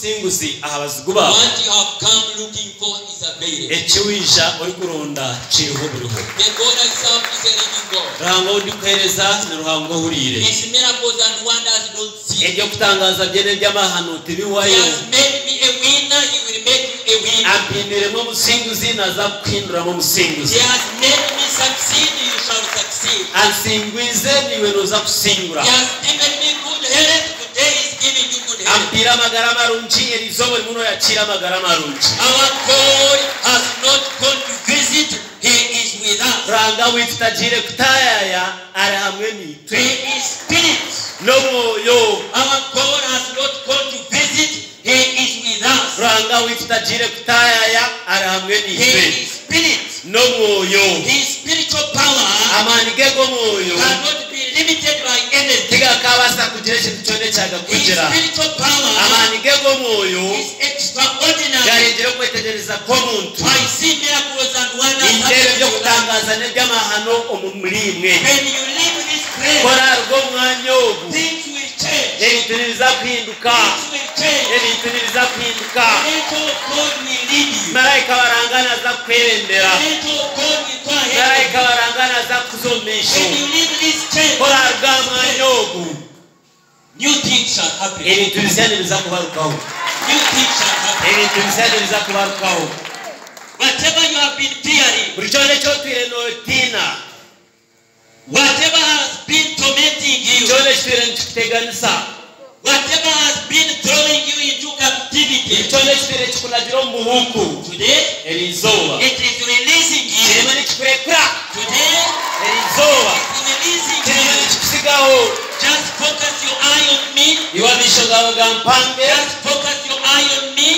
singuzi abazigu bawe ekiwija ori kuronda kiriho buriho ruhango ndikuhereza na ruhango hurire. Ebyokutangaza byene eby'amahano tibiwayo ampindiremu omusinguzi naza kukuhinduramu omusinguzi ansingwize niwe noza kusingura. ampira amagara amarungi eri izooba rimu noyakira amagara amarungi ranga witu tagire kutayaya ari hamwe nitwe n'omwoyo. Ranga witu tagire kutayaya ari hamwe nitwe n'omwoyo. Amaani ge g'omwoyo. Tigakabasa kugira ekintu kyona His ekyagakugira spiritual power amaani ge g'omwoyo is extraordinary. garengyere okwetegereza kw'omuntu I see miracles and wonders nindeeba happening in your life. ebyokutangaza n'ebyamahano omu muri imwe. When you leave this place, kora rugo omwanya ogu. things will change. ebintu nibiza kuhinduka Things will change. ebintu nibiza kuhinduka The angel of oh God will lead you. marayika barangana aza kukwebembera The angel of oh God will go marayika barangana aza kuza omu maisho new things shall happen. ebintu bisya nibiza kubarukaho New things shall happen. ebintu bisya nibiza kubarukaho Whatever you have been fearing, buri kyona ekyotwire nootiina whatever has been tormenting you, kyona ekitwire nikikuteganisa whatever has been throwing you into captivity, kyona ekitwire kikunagira omu buhuku today erizooba it is releasing you. kirema nikikurekura iwanisho gawe gampange Just focus your eye on me.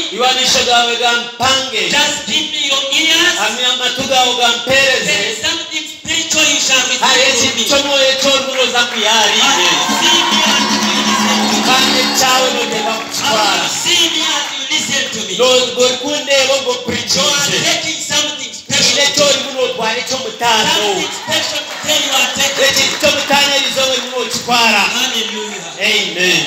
gampange Just give me your ears. hamwe amatu gawe gampereze There is something spiritual you shall hari receive ekintu from me. ky'omwoyo ky'oruburoza When kuyariire you see me as you listen to me. kandi ekyawe noteka When kukitwara you see me as you listen to me. bwe kundeeba obwo You are purikize taking something ine special. kyorimu notwara eky'omutaano Something special today you are taking. ekintu erimu nokitwara Hallelujah. amen Gambira ebisomo tubisimu.